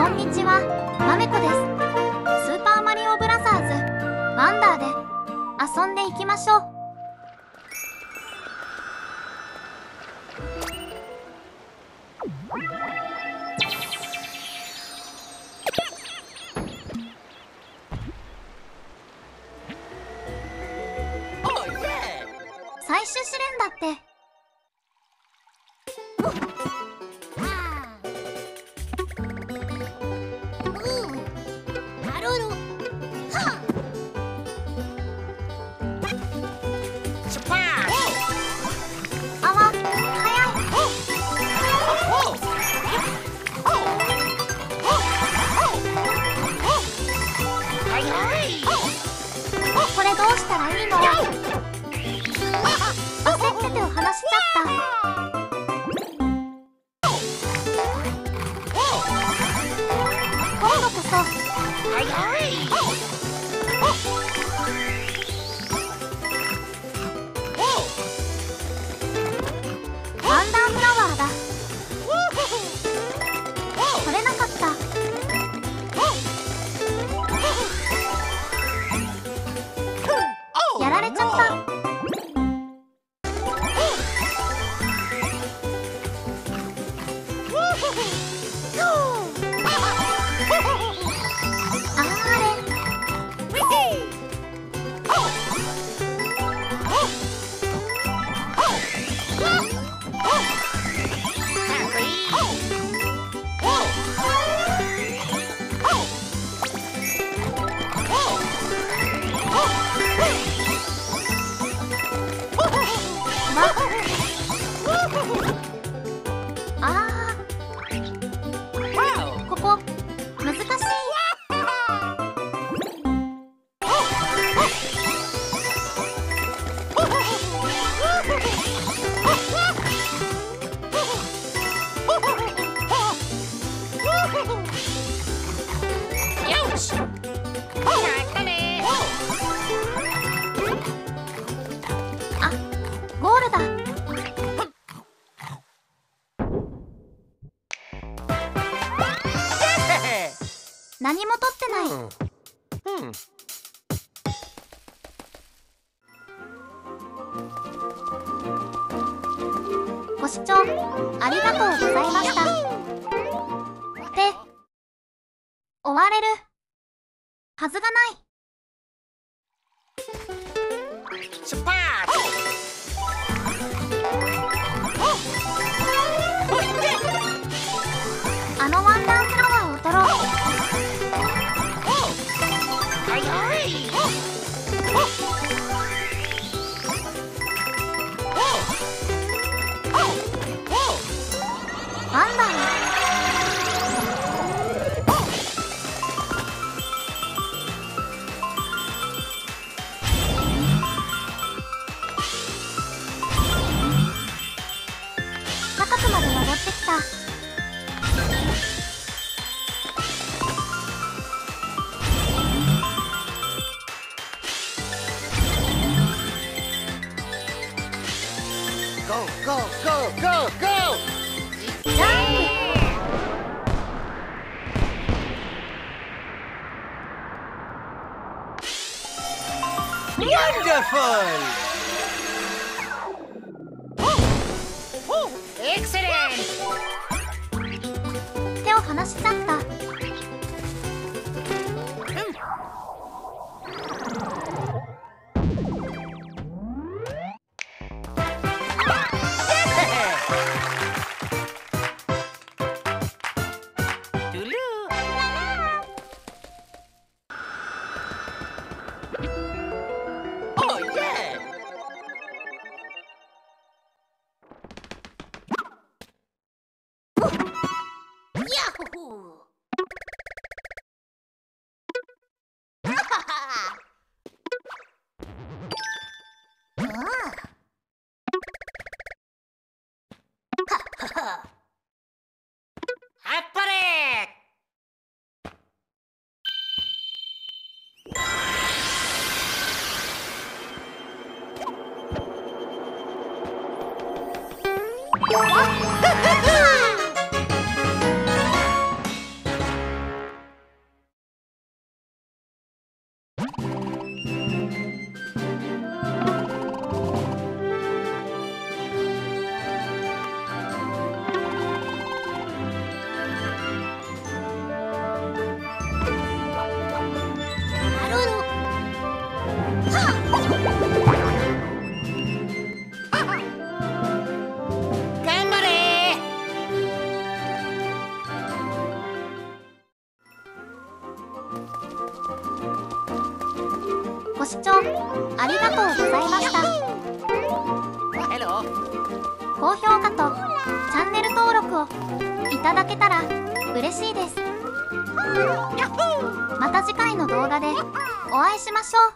こんにちは、まめこです。スーパーマリオブラザーズ、ワンダーで遊んでいきましょう。最終試練だって。ゴー!ルだ。何も取ってない、ご視聴ありがとうございました。で終われる。はずがないあのワンジャンプ Wonderful! Excellent! 手を離しちゃったあご視聴ありがとうございました。高評価とチャンネル登録をいただけたら嬉しいです。また次回の動画でお会いしましょう。